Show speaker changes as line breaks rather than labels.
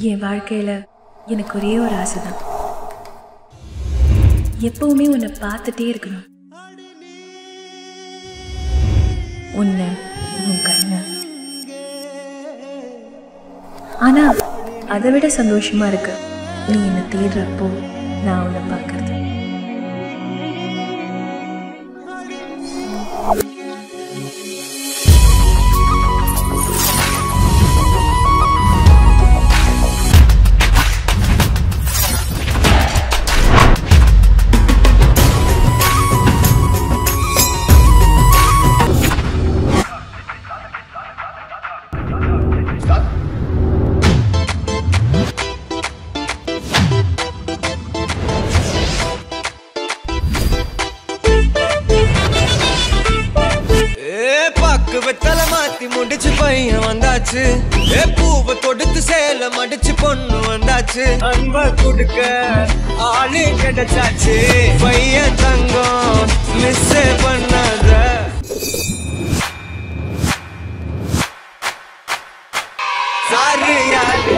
என் வாழ்க்கையில எனக்கு ஒரே ஒரு ஆசை தான் எப்பவுமே உன்னை பார்த்துட்டே இருக்கணும். உன்னை உன் கண்ணு. ஆனா அதை விட சந்தோஷமா இருக்கு. நீ என்னை தேடுறப்போ நான் உன்னை பார்க்கறது.
ஏ வெத்தல மாத்தி முடிச்சு பையன் வந்தாச்சு. ஏ பூவை தொடுத்து சேல மடிச்சு பொண்ணு வந்தாச்சு. அன்ப கொடுக்க ஆளு கிடைச்சாச்சு. பையன் தங்கம். सारी याद